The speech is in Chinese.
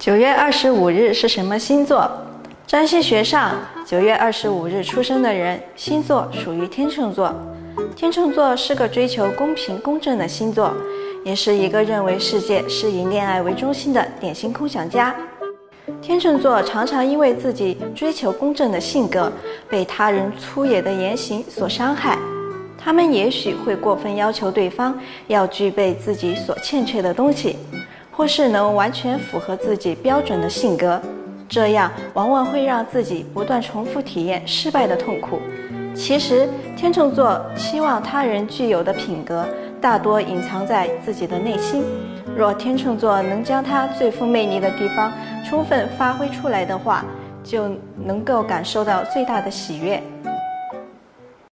九月二十五日是什么星座？占星学上，九月二十五日出生的人星座属于天秤座。天秤座是个追求公平公正的星座，也是一个认为世界是以恋爱为中心的典型空想家。天秤座常常因为自己追求公正的性格，被他人粗野的言行所伤害。他们也许会过分要求对方要具备自己所欠缺的东西。或是能完全符合自己标准的性格，这样往往会让自己不断重复体验失败的痛苦。其实，天秤座期望他人具有的品格，大多隐藏在自己的内心。若天秤座能将他最富魅力的地方充分发挥出来的话，就能够感受到最大的喜悦。